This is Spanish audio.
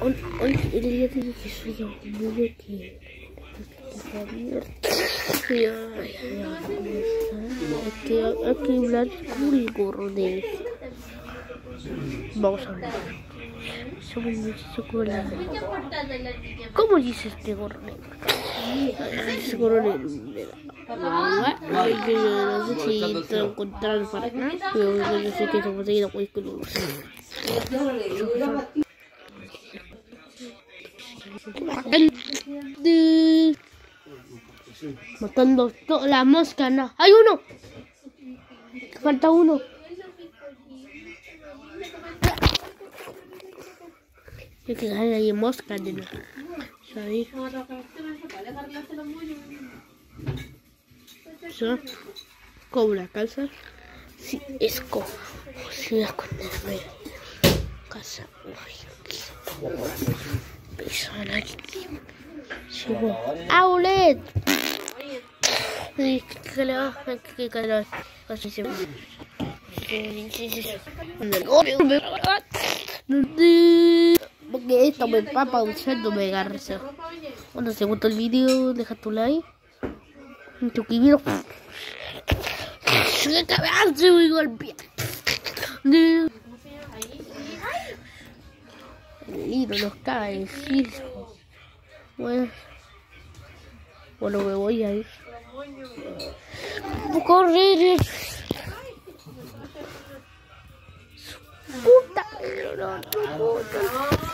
Und, und Eliette ist ja Mutti. Ja, ja, Aqui, aqui o lado escuro gorro deles. Vamos a ver. Somos muchos chocolate. ¿Cómo dices este gorro negro? Gorro negro. Ay, yo no sé si te lo encontraron para acá, pero yo sé que estamos seguido pues con los... Matando todas las moscas, no. ¡Hay uno! Falta uno. Hay que dejar ahí moscas de nuevo. ¿Sabéis? Son cobra calzas sin sí, escoba, sin esconderme. Casa, persona aquí. Llegó. ¡Aulet! ¡Qué calor! ¡Qué calor! ¡Qué! como el papa un cerdo me garza. Bueno, si gustó el video, deja tu like. Suscribiros. Ah, el libro nos cae, sí. Bueno. Bueno, me voy a ir. ¡Correr! ¡Puta! ¡No, no, no!